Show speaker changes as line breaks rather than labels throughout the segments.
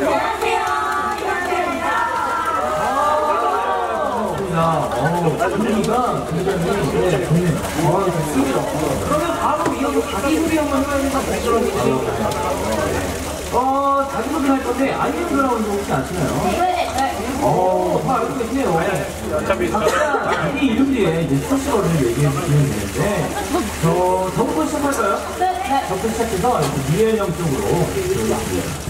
네. 아, 좋습니다. 그러면 바로 이어서 자기 소개 한번 해봐야 거 어, 자기소개 할 건데, I am ground 혹시 아시나요? 어, 다 알고 계시네요. 각자 자기 이름 뒤에 이제 수식어를 얘기해 주시면 되는데, 저, 저부터 시작할까요? 저부터 시작해서 미래형 쪽으로.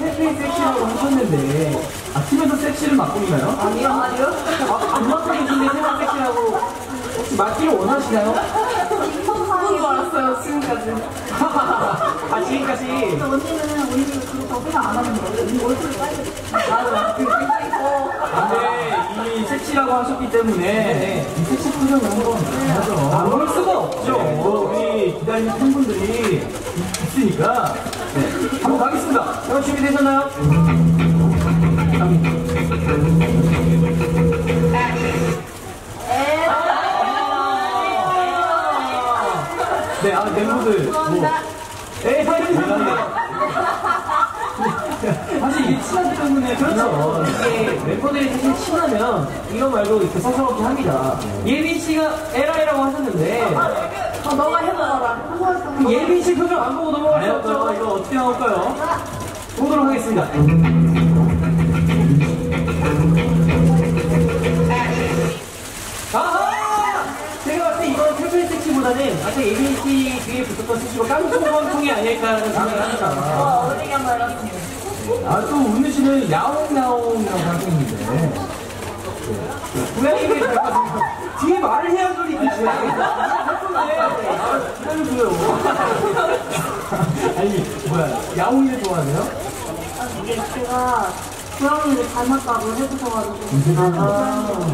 해피 섹시라고 하셨는데 아침에도 섹시를 맡고있나요?
아니요 아니요
아, 안 맡고 계신데 생활 섹시라고 혹시 맡기를 원하시나요?
왔어요 지금까지
아 지금까지
언니는 우리 그거 덕분에 안 하는 거예요 이 얼굴 빨리 맞아
근데 이미 섹시라고 하셨기 때문에 이 섹시 표정을 한번 하죠. 안볼 수가 없죠. 우리 기다리는 팬분들이 있으니까. 네, 한번 가겠습니다. 여러분 준비되셨나요? 네, 아, 멤버들. 뭐. 에이, 하이, 사실 이게 친하기 때문에 그렇죠. 이게 멤버들이 사실 친하면 이거 말고 이렇게 서서럽게 합니다. 예빈 씨가 에라이라고 하셨는데
어, 너가 해봐라
그 예빈 씨 표정 안 보고 넘어갈 수 없죠. 이거 어떻게 나올까요? 보도록 하겠습니다. 섹시보다는 아까 씨 뒤에 붙었던 섹시가 깡통깡통이 아닐까라는 생각을 합니다. 아, 또 은우 씨는 야옹야옹이라고 하셨는데. 고양이를 닮았습니 뒤에 말을 해야 소리 듣지. 아니, 뭐야, 야옹이를 좋아하세요?
이게 제가 고양이를 닮았다고 해주셔가지고
아.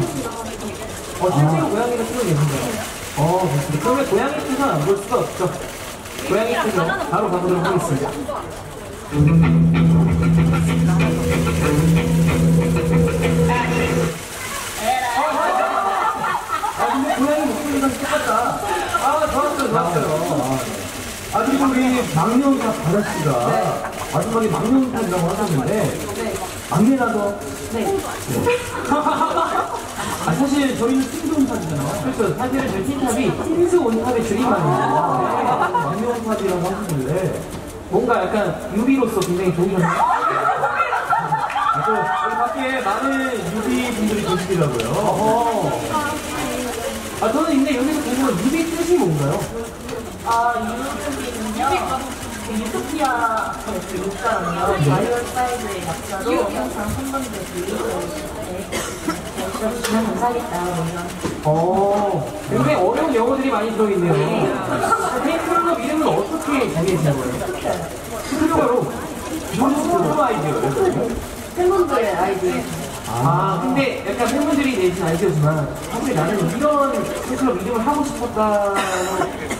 어, 실제로 고양이가 쓰고 계신가요? 어, 그렇습니다. 그러면 고양이 표정 안볼 수가 없죠. 고양이 표정 바로 가보도록 하겠습니다. 아, 근데 고양이 목소리가 똑같다. 아, 좋았어요, 좋았어요. 아, 우리 막내가 바다씨가 마지막에 막내편이라고 하셨는데, 막내라서. 네. 아, 사실 저희는 teens on top이잖아요. 그렇죠. 사실은 저희 틴탑이 teens on top의 줄임말입니다. 막내 on top이라고 하셨는데, 뭔가 약간 유비로서 굉장히 좋으셨나요? 아, 또, 우리 밖에 많은 유비 분들이 계시더라고요. 어허. 아, 저는 근데 여기서 궁금한 유비 뜻이 뭔가요?
아, 유튜브는요. 그 유토피아 그 욕자랑요. 마이얼 사이드의 약자로 항상 선반대 그 주면 감사하겠다. 뭐 이런.
어, 굉장히 어려운 영어들이 많이 들어있네요. 페이크클럽 이름은 어떻게 정해지는 거예요? 스크롤로 무슨 아이디어예요?
팬분들의 아이디.
아, 근데 약간 팬분들이 내신 아이디어지만 사실 나는 이런 팬클럽 이름을 하고 싶었다는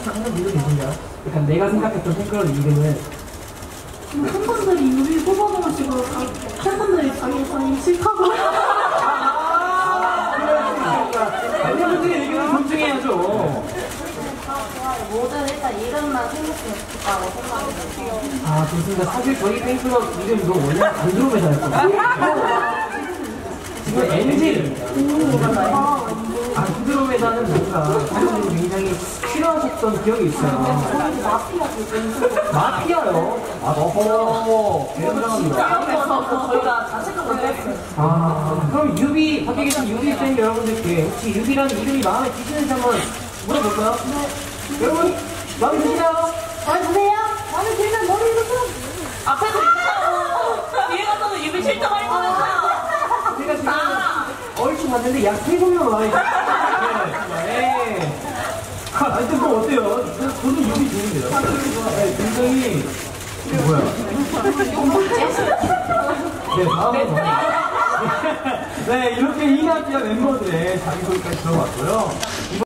생각 믿어 계신가요? 약간 내가 생각했던 팬클럽 이름은
팬분들이 유리 뽑아놓으시고 팬분들이 자기 자기 싫다고.
팬분들의 의견을 존중해야죠.
모든 일단 이름만 생겼으면 좋겠다고 생각해요.
아, 좋습니다. 사실 저희 팬클럽 이름도 원래 안드로메다였거든요. 지금 엔젤입니다. 아, 안드로메다는 뭔가 사람들이 굉장히 싫어하셨던 기억이 있어요.
마피아 그
마피아요? 아, 어허. 굉장합니다.
그래서 저희가 했어요.
아, 그럼 유비, 밖에 계신 유비 팬 여러분들께 혹시 유비라는 이름이 마음에 드시는지 한번 물어볼까요? 네. 여러분, 마음에 드시나요?
마음에 드세요? 마음에 들면 머리 이렇게 앞에서 있다고 뒤에 가서는 유비 실점할 뻔했어요.
얼추 봤는데 약 3분명 마음에 드세요. 네.
하여튼 뭐 어때요? 저는 유비 좋은데요. 네, 굉장히 뭐야? 네, 다음으로 넘어가요. 네, 이렇게 2학기와 멤버들의 자기소개까지 들어봤고요.